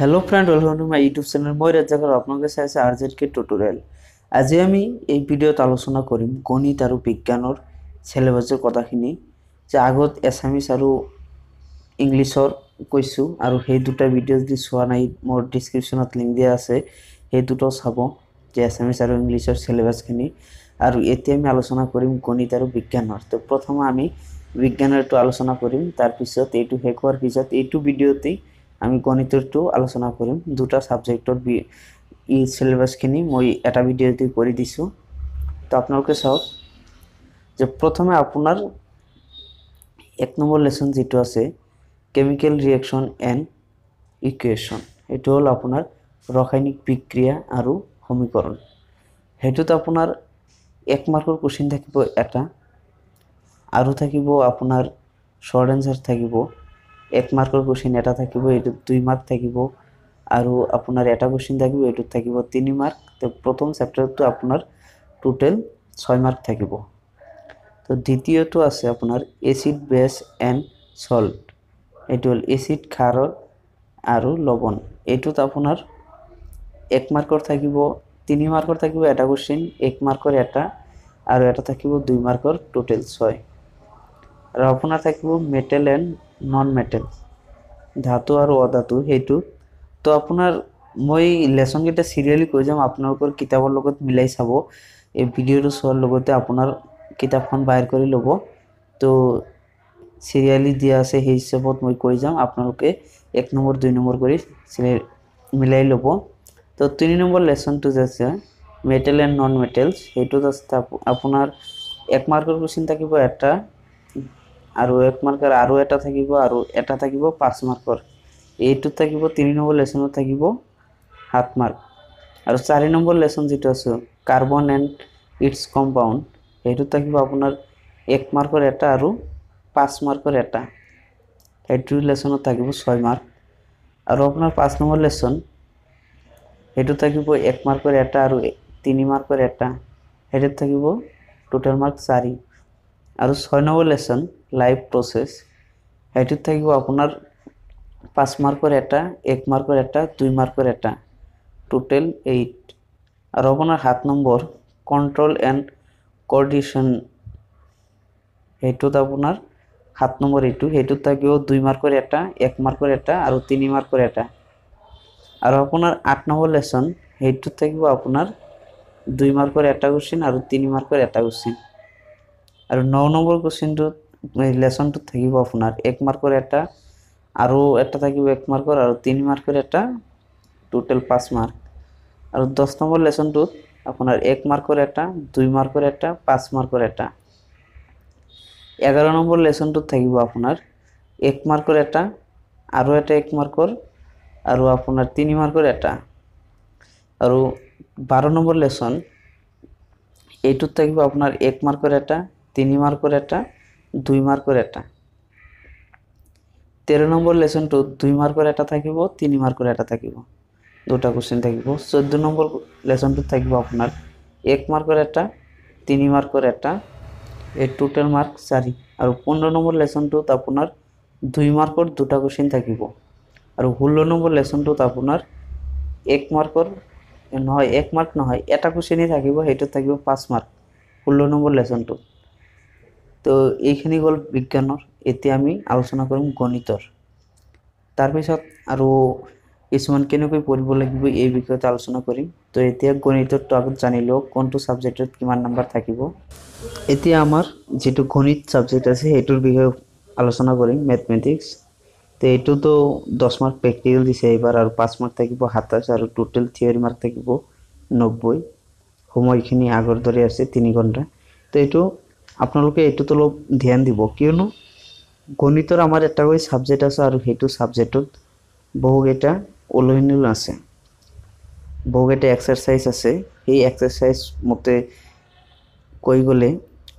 Hello' friend welcome to my YouTube channel মই ৰাজ্যাকৰ আপোনালোকে চাই আৰ জেড কে টিউটৰিয়েল আজি আমি এই ভিডিঅ'ত আলোচনা কৰিম গণিত আৰু বিজ্ঞানৰ চিলেবাছৰ কথাখিনি। যে আগত এছামিছ আৰু ইংলিছৰ কৈছোঁ আৰু সেই দুটা ভিডিঅ' যদি চোৱা নাই মোৰ ডিছক্ৰিপশ্যনত লিংক দিয়া আছে সেই দুটা চাব যে এছামিছ আৰু ইংলিছৰ চিলেবাছখিনি আৰু এতিয়া আমি আলোচনা কৰিম গণিত আৰু বিজ্ঞানৰ। তো প্ৰথমে আমি বিজ্ঞানৰটো আলোচনা কৰিম তাৰপিছত এইটো শেষ হোৱাৰ পিছত এইটো ভিডিঅ'তেই আমি গণিতৰটো আলোচনা কৰিম। দুটা ছাবজেক্টৰ বি ই চিলেবাছখিনি মই এটা ভিডিঅ'তে কৰি দিছোঁ। তো আপোনালোকে চাওক যে প্ৰথমে আপোনাৰ এক নম্বৰ লেচন যিটো আছে কেমিকেল ৰিয়েকশ্যন এণ্ড ইকুৱেশ্যন এইটো হ'ল আপোনাৰ ৰাসায়নিক বিক্ৰিয়া আৰু সমীকৰণ। সেইটোত আপোনাৰ এক মাৰ্কৰ কুৱেশ্যন থাকিব এটা আৰু থাকিব আপোনাৰ শ্বৰ্ট এনচাৰ থাকিব। এক মাৰ্কৰ কুৱেশ্যন এটা থাকিব, এইটোত দুই মাৰ্ক থাকিব, আৰু আপোনাৰ এটা কুৱেশ্যন থাকিব, এইটোত থাকিব তিনি মাৰ্ক। তো প্ৰথম চেপ্টাৰটো আপোনাৰ টোটেল ছয় মাৰ্ক থাকিব। তো দ্বিতীয়টো আছে আপোনাৰ এচিড বেছ এণ্ড চল্ট এইটো হ'ল এচিড খাৰৰ আৰু লৱণ। এইটোত আপোনাৰ এক মাৰ্কৰ থাকিব, তিনি মাৰ্কৰ থাকিব এটা কুৱেশ্যন এক মাৰ্কৰ এটা, আৰু এটা থাকিব দুই মাৰ্কৰ টোটেল ছয়। আৰু আপোনাৰ থাকিব মেটেল এণ্ড নন মেটেল ধাতু আৰু অধাতু সেইটো তো আপোনাৰ মই লেচনকেইটা চিৰিয়েলি কৈ যাম আপোনালোকৰ কিতাপৰ লগত মিলাই চাব। এই ভিডিঅ'টো চোৱাৰ লগতে আপোনাৰ কিতাপখন বাহিৰ কৰি ল'ব। তো চিৰিয়েলি দিয়া আছে সেই হিচাপত মই কৈ যাম আপোনালোকে এক নম্বৰ দুই নম্বৰ কৰি মিলাই ল'ব। তো তিনি নম্বৰ লেচনটো যে আছে মেটেল এণ্ড নন মেটেলছ সেইটোত আছে আপোনাৰ এক মাৰ্কৰ কুৱেশ্যন থাকিব এটা আৰু এক মাৰ্কৰ আৰু এটা থাকিব আৰু এটা থাকিব পাঁচ মাৰ্কৰ এইটোত থাকিব তিনি নম্বৰ লেচনত থাকিব সাত মাৰ্ক আৰু চাৰি নম্বৰ লেচন যিটো আছে কাৰ্বন এণ্ড ইটছ কম্পাউণ্ড সেইটোত থাকিব আপোনাৰ এক মাৰ্কৰ এটা আৰু পাঁচ মাৰ্কৰ এটা। সেইটো লেচনত থাকিব ছয় মাৰ্ক আৰু আপোনাৰ পাঁচ নম্বৰ লেচন সেইটো থাকিব এক মাৰ্কৰ এটা আৰু তিনি মাৰ্কৰ এটা। সেইটোত থাকিব টোটেল মাৰ্ক চাৰি। আৰু ছয় নম্বৰ লেচন লাইফ প্ৰচেছ সেইটোত থাকিব আপোনাৰ পাঁচ মাৰ্কৰ এটা এক মাৰ্কৰ এটা দুই মাৰ্কৰ এটা টোটেল এইট আৰু আপোনাৰ সাত নম্বৰ কণ্ট্ৰল এণ্ড কৰ্ডিনেশ্যন সেইটোত আপোনাৰ সাত নম্বৰ এইটো সেইটোত থাকিব দুই মাৰ্কৰ এটা এক মাৰ্কৰ এটা আৰু তিনি মাৰ্কৰ এটা আৰু আপোনাৰ আঠ নম্বৰ লেচন সেইটোত থাকিব আপোনাৰ দুই মাৰ্কৰ এটা কুৱেশ্যন আৰু তিনি মাৰ্কৰ এটা কুৱেশ্যন আৰু ন নম্বৰ কুৱেশ্যনটোত লেচনটোত থাকিব আপোনাৰ এক মাৰ্কৰ এটা আৰু এটা থাকিব এক মাৰ্কৰ আৰু তিনি মাৰ্কৰ এটা টোটেল পাঁচ মাৰ্ক আৰু দহ নম্বৰ লেচনটোত আপোনাৰ এক মাৰ্কৰ এটা দুই মাৰ্কৰ এটা পাঁচ মাৰ্কৰ এটা এঘাৰ নম্বৰ লেচনটোত থাকিব আপোনাৰ এক মাৰ্কৰ এটা আৰু এটা এক মাৰ্কৰ আৰু আপোনাৰ তিনি মাৰ্কৰ এটা আৰু বাৰ নম্বৰ লেচন এইটোত থাকিব আপোনাৰ এক মাৰ্কৰ এটা তিনি মাৰ্কৰ এটা দুই মাৰ্কৰ এটা তেৰ নম্বৰ লেচনটোত দুই মাৰ্কৰ এটা থাকিব, তিনি মাৰ্কৰ এটা থাকিব। দুটা কুৱেশ্যন থাকিব। চৈধ্য নম্বৰ লেচনটোত থাকিব আপোনাৰ এক মাৰ্কৰ এটা তিনি মাৰ্কৰ এটা এই টোটেল মাৰ্ক চাৰি আৰু পোন্ধৰ নম্বৰ লেচনটোত আপোনাৰ দুই মাৰ্কৰ দুটা কুৱেশ্যন থাকিব। আৰু ষোল্ল নম্বৰ লেচনটোত আপোনাৰ এক মাৰ্কৰ নহয় এক মাৰ্ক নহয় এটা কুৱেশ্যনেই থাকিব, সেইটোত থাকিব পাঁচ মাৰ্ক ষোল্ল নম্বৰ লেচনটোত তো এইখিনি গ'ল বিজ্ঞানৰ। এতিয়া আমি আলোচনা কৰিম গণিতৰ। তাৰপিছত আৰু কিছুমান কেনেকৈ পঢ়িব লাগিব এই বিষয়ত আলোচনা কৰিম। তো এতিয়া গণিতৰটো আগত জানি লওক কোনটো ছাবজেক্টত কিমান নম্বৰ থাকিব। এতিয়া আমাৰ যিটো গণিত ছাবজেক্ট আছে সেইটোৰ বিষয়ে আলোচনা কৰিম মেথমেটিক্স তো এইটোতো দহ মাৰ্ক প্ৰেক্টিকেল দিছে এইবাৰ আৰু পাঁচ মাৰ্ক থাকিব সাতাইছ আৰু টোটেল থিয়ৰী মাৰ্ক থাকিব নব্বৈ। সময়খিনি আগৰ দৰে আছে তিনি ঘণ্টা। তো এইটো আপোনালোকে এইটোত অলপ ধ্যান দিব। কিয়নো গণিতৰ আমাৰ এটাকৈ ছাবজেক্ট আছে আৰু সেইটো ছাবজেক্টত বহুকেইটা উলহিনীল আছে। বহুকেইটা এক্সাৰচাইজ আছে। সেই এক্সাৰচাইজ মতে কৈ গ'লে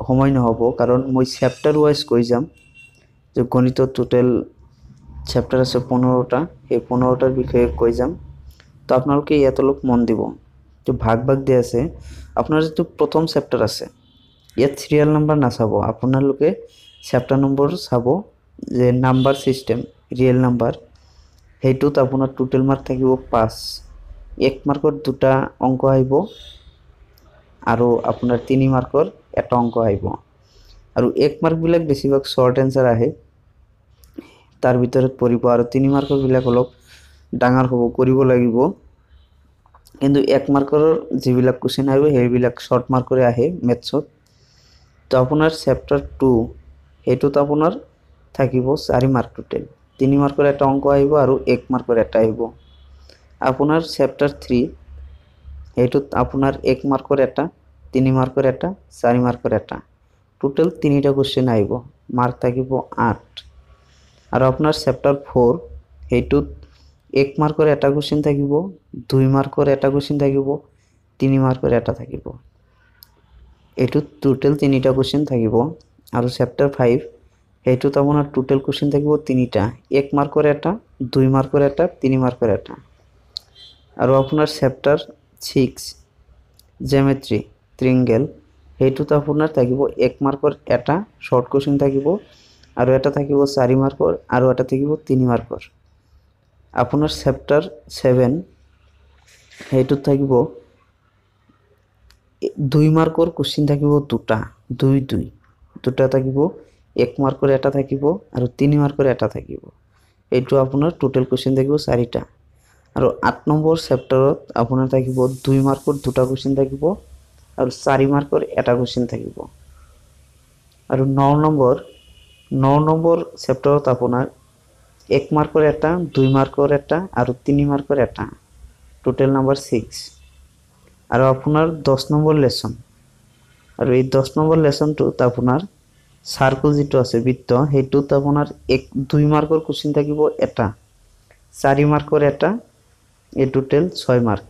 সময় নহ'ব। কাৰণ মই চেপ্টাৰ ৱাইজ কৈ যাম যে গণিতত টোটেল চেপ্টাৰ আছে পোন্ধৰটা। সেই পোন্ধৰটাৰ বিষয়ে কৈ যাম। তো আপোনালোকে ইয়াত অলপ মন দিব। ভাগ ভাগ দিয়া আছে। আপোনাৰ যিটো প্ৰথম চেপ্টাৰ আছে ইয়াত চিৰিয়েল নাম্বাৰ নাচাব। আপোনালোকে চেপ্টাৰ নম্বৰ চাব যে নাম্বাৰ ছিষ্টেম ৰিয়েল নাম্বাৰ সেইটোত আপোনাৰ টোটেল মাৰ্ক থাকিব পাঁচ। এক মাৰ্কত দুটা অংক আহিব আৰু আপোনাৰ তিনি মাৰ্কৰ এটা অংক আহিব। আৰু এক মাৰ্কবিলাক বেছিভাগ শ্বৰ্ট এনচাৰ আহে। তাৰ ভিতৰত পৰিব আৰু তিনি মাৰ্কৰবিলাক অলপ ডাঙৰ হ'ব কৰিব লাগিব। কিন্তু এক মাৰ্কৰ যিবিলাক কুৱেশ্যন আহিব সেইবিলাক শ্বৰ্ট মাৰ্কৰে আহে মেথছত আপোনাৰ চেপ্টাৰ টু সেইটোত আপোনাৰ থাকিব চাৰি মাৰ্ক টোটেল তিনি মাৰ্কৰ এটা অংক আহিব আৰু এক মাৰ্কৰ এটা আহিব। আপোনাৰ চেপ্টাৰ থ্ৰী সেইটোত আপোনাৰ এক মাৰ্কৰ এটা তিনি মাৰ্কৰ এটা চাৰি মাৰ্কৰ এটা। টোটেল তিনিটা কুৱেশ্যন আহিব মাৰ্ক থাকিব আঠ। আৰু আপোনাৰ চেপ্টাৰ ফ'ৰ সেইটোত এক মাৰ্কৰ এটা কুৱেশ্যন থাকিব দুই মাৰ্কৰ এটা কুৱেশ্যন থাকিব তিনি মাৰ্কৰ এটা থাকিব। এইটোত টোটেল তিনিটা কুৱেশ্যন থাকিব। আৰু চেপ্টাৰ ফাইভ সেইটোত আপোনাৰ টোটেল কুৱেশ্যন থাকিব তিনিটা। এক মাৰ্কৰ এটা, দুই মাৰ্কৰ এটা, তিনি মাৰ্কৰ এটা। আৰু আপোনাৰ চেপ্টাৰ ছিক্স জেমেট্ৰি ট্ৰিংগেল সেইটোত আপোনাৰ থাকিব এক মাৰ্কৰ এটা শ্বৰ্ট কুৱেশ্যন থাকিব। আৰু এটা থাকিব চাৰি মাৰ্কৰ আৰু এটা থাকিব তিনি মাৰ্কৰ আপোনাৰ চেপ্টাৰ ছেভেন সেইটোত থাকিব দুই মাৰ্কৰ কুৱেশ্যন থাকিব দুটা দুই দুই। দুটা থাকিব এক মাৰ্কৰ এটা থাকিব আৰু তিনি মাৰ্কৰ এটা থাকিব। এইটো আপোনাৰ টোটেল কুৱেশ্যন থাকিব চাৰিটা। আৰু আঠ নম্বৰ চেপ্টাৰত আপোনাৰ থাকিব দুই মাৰ্কৰ দুটা কুৱেশ্যন থাকিব আৰু চাৰি মাৰ্কৰ এটা কুৱেশ্যন থাকিব। আৰু ন নম্বৰ ন নম্বৰ চেপ্টাৰত আপোনাৰ এক মাৰ্কৰ এটা দুই মাৰ্কৰ এটা আৰু তিনি মাৰ্কৰ এটা। টোটেল নাম্বাৰ ছিক্স আৰু আপোনাৰ দহ নম্বৰ লেচন আৰু এই দহ নম্বৰ লেচনটোত আপোনাৰ চাৰ্কুল যিটো আছে বৃত্ত সেইটোত আপোনাৰ এক দুই মাৰ্কৰ কুৱেশ্যন থাকিব এটা চাৰি মাৰ্কৰ এটা এই টোটেল ছয় মাৰ্ক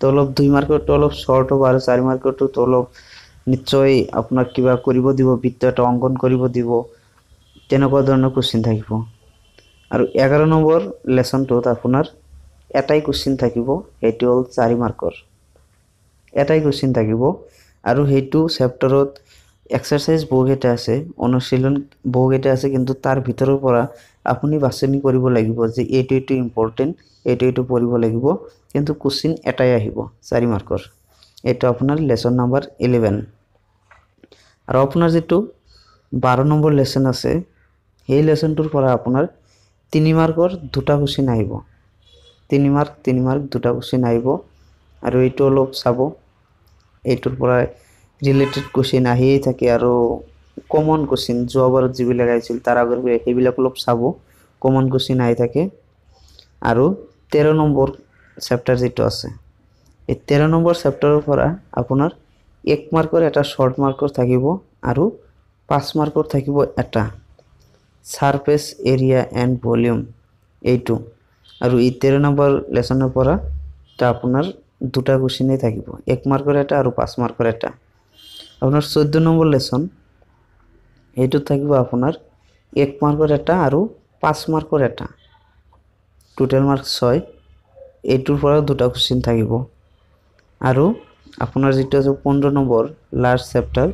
তো অলপ দুই মাৰ্কৰটো অলপ শ্বৰ্ট হ'ব আৰু চাৰি মাৰ্কৰটোত অলপ নিশ্চয় আপোনাক কিবা কৰিব দিব বৃত্ত এটা অংকন কৰিব দিব তেনেকুৱা ধৰণৰ কুৱেশ্যন থাকিব। আৰু এঘাৰ নম্বৰ লেচনটোত আপোনাৰ এটাই কুৱেশ্যন থাকিব সেইটো হ'ল চাৰি মাৰ্কৰ এটাই কুৱেশ্যন থাকিব আৰু সেইটো চেপ্টাৰত এক্সাৰচাইজ বহুকেইটা আছে অনুশীলন বহুকেইটা আছে কিন্তু তাৰ ভিতৰৰ পৰা আপুনি বাছনি কৰিব লাগিব যে এইটো এইটো ইম্পৰ্টেণ্ট এইটো এইটো পঢ়িব লাগিব কিন্তু কুৱেশ্যন এটাই আহিব চাৰি মাৰ্কৰ এইটো আপোনাৰ লেচন নাম্বাৰ ইলেভেন আৰু আপোনাৰ যিটো বাৰ নম্বৰ লেচন আছে সেই লেচনটোৰ পৰা আপোনাৰ তিনি মাৰ্কৰ দুটা কুৱেশ্যন আহিব। তিনি মাৰ্ক তিনি মাৰ্ক দুটা কুৱেশ্যন আহিব। আৰু এইটো অলপ চাব। এইটোৰ পৰা ৰিলেটেড কুৱেশ্যন আহিয়ে থাকে আৰু কমন কুৱেশ্যন যোৱাবাৰত যিবিলাক আহিছিল তাৰ আগৰ সেইবিলাক অলপ চাব। কমন কুৱেশ্যন আহি থাকে। আৰু তেৰ নম্বৰ চেপ্টাৰ যিটো আছে এই তেৰ নম্বৰ চেপ্টাৰৰ পৰা আপোনাৰ এক মাৰ্কৰ এটা শ্বৰ্ট মাৰ্কৰ থাকিব আৰু পাঁচ মাৰ্কৰ থাকিব এটা। ছাৰফেচ এৰিয়া এণ্ড ভলিউম এইটো। আৰু এই তেৰ নম্বৰ লেচনৰ পৰা তা আপোনাৰ দুটা কুৱেশ্যনেই থাকিব। এক মাৰ্কৰ এটা আৰু পাঁচ মাৰ্কৰ এটা। আপোনাৰ চৈধ্য নম্বৰ লেচন এইটোত থাকিব আপোনাৰ এক মাৰ্কৰ এটা আৰু পাঁচ মাৰ্কৰ এটা। টোটেল মাৰ্ক ছয় এইটোৰ পৰা দুটা কুৱেশ্যন থাকিব। আৰু আপোনাৰ যিটো আছে পোন্ধৰ নম্বৰ লাষ্ট চেপ্টাৰ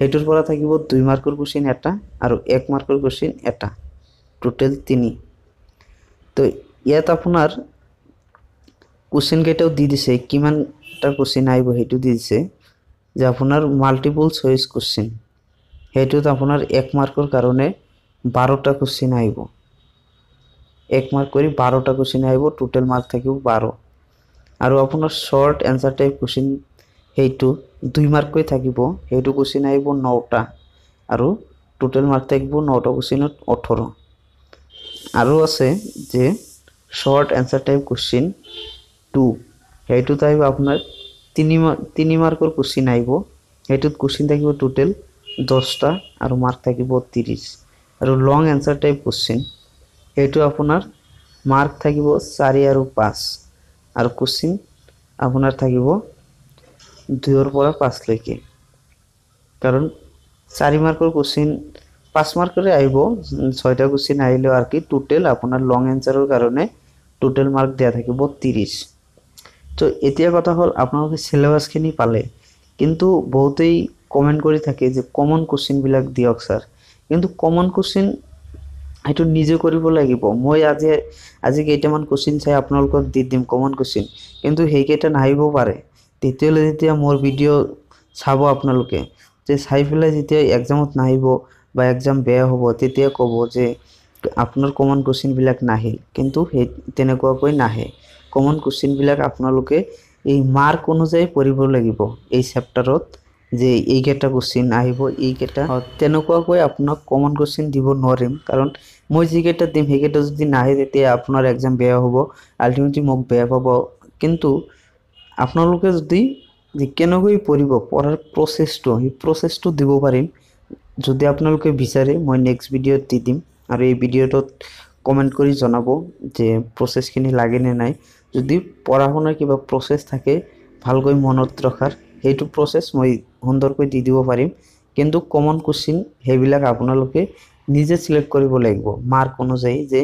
সেইটোৰ পৰা থাকিব দুই মাৰ্কৰ কুৱেশ্যন এটা আৰু এক মাৰ্কৰ কুৱেশ্যন এটা। টোটেল তিনি। তো ইয়াত আপোনাৰ কুৱেশ্যনকেইটাও দি দিছে কিমানটা কুৱেশ্যন আহিব সেইটো দি দিছে যে আপোনাৰ মাল্টিপল চইচ কুৱেশ্যন সেইটোত আপোনাৰ এক মাৰ্কৰ কাৰণে বাৰটা কুৱেশ্যন আহিব। এক মাৰ্ক কৰি বাৰটা কুৱেশ্যন আহিব টোটেল মাৰ্ক থাকিব বাৰ। আৰু আপোনাৰ শ্বৰ্ট এনচাৰ টাইপ কুৱেশ্যন সেইটো দুই মাৰ্ককৈ থাকিব সেইটো কুৱেশ্যন আহিব নটা। আৰু টোটেল মাৰ্ক থাকিব নটা কুৱেশ্যনত ওঠৰ। আৰু আছে যে short answer type question two সেইটোত আহিব আপোনাৰ তিনি তিনি মাৰ্কৰ কুৱেশ্যন আহিব। সেইটোত কুৱেশ্যন থাকিব টোটেল দহটা আৰু মাৰ্ক থাকিব ত্ৰিছ আৰু লং এনচাৰ টাইপ কুৱেশ্যন সেইটো আপোনাৰ মাৰ্ক থাকিব চাৰি আৰু পাঁচ। আৰু কুৱেশ্যন আপোনাৰ থাকিব দুইৰ পৰা পাঁচলৈকে। কাৰণ চাৰি মাৰ্কৰ কুৱেশ্যন পাঁচ মাৰ্কৰে আহিব ছয়টা কুৱেশ্যন আহিলেও আৰু কি টোটেল আপোনাৰ লং এনচাৰৰ কাৰণে টোটেল মাৰ্ক দিয়া থাকিব ত্ৰিছ তো এতিয়া কথা হ'ল আপোনালোকে চিলেবাছখিনি পালে। কিন্তু বহুতেই কমেণ্ট কৰি থাকে যে কমন কুৱেশ্যনবিলাক দিয়ক ছাৰ কিন্তু কমন কুৱেশ্যন সেইটো নিজে কৰিব লাগিব। মই আজি আজি কেইটামান কুৱেশ্যন চাই আপোনালোকক দি দিম কমন কুৱেশ্যন কিন্তু সেইকেইটা নাহিব পাৰে। তেতিয়াহ'লে যেতিয়া মোৰ ভিডিঅ' চাব আপোনালোকে যে চাই পেলাই যেতিয়া এক্সামত নাহিব বা এক্সাম বেয়া হ'ব তেতিয়া ক'ব যে আপোনাৰ কমন কুৱেশ্যনবিলাক নাহিল কিন্তু সেই তেনেকুৱাকৈ নাহে। কমন কুৱেশ্যনবিলাক আপোনালোকে এই মাৰ্ক অনুযায়ী পঢ়িব লাগিব এই চেপ্টাৰত যে এইকেইটা কুৱেশ্যন আহিব এইকেইটা। তেনেকুৱাকৈ আপোনাক কমন কুৱেশ্যন দিব নোৱাৰিম কাৰণ মই যিকেইটা দিম সেইকেইটা যদি নাহে তেতিয়া আপোনাৰ এক্সাম বেয়া হ'ব আল্টিমেটলি মোক বেয়া পাব। কিন্তু আপোনালোকে যদি যে কেনেকৈ পঢ়িব পঢ়াৰ প্ৰচেছটো সেই প্ৰচেছটো দিব পাৰিম। যদি আপোনালোকে বিচাৰে মই নেক্সট ভিডিঅ'ত দি দিম। আৰু এই ভিডিঅ'টোত কমেণ্ট কৰি জনাব যে প্ৰচেছখিনি লাগে নে নাই। যদি পঢ়া শুনাৰ কিবা প্ৰচেছ থাকে ভালকৈ মনত ৰখাৰ সেইটো প্ৰচেছ মই সুন্দৰকৈ দি দিব পাৰিম। কিন্তু কমন কুৱেশ্যন সেইবিলাক আপোনালোকে নিজে চিলেক্ট কৰিব লাগিব। মাৰ্ক অনুযায়ী যে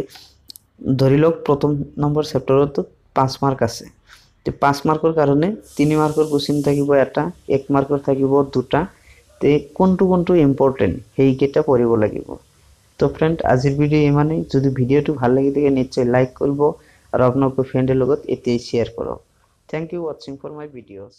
ধৰি লওক প্ৰথম নম্বৰ চেপ্টাৰতো পাঁচ মাৰ্ক আছে। তে পাঁচ মাৰ্কৰ কাৰণে তিনি মাৰ্কৰ কুৱেশ্যন থাকিব এটা এক মাৰ্কৰ থাকিব দুটা। তে কোনটো কোনটো ইম্পৰ্টেণ্ট সেইকেইটা পঢ়িব লাগিব। তো ফ্রেন্ড আজিৰ ভিডিঅ' ইমানেই যদি ভিডিঅ'টো ভালো লাগি থাকে নিশ্চয় লাইক কৰিব আৰু আপোনালোকৰ ফ্ৰেণ্ডৰ লগত এতিয়াই শ্বেয়াৰ কৰক থেংক ইউ ৱাচিং ফৰ মাই ভিডিঅ'ছ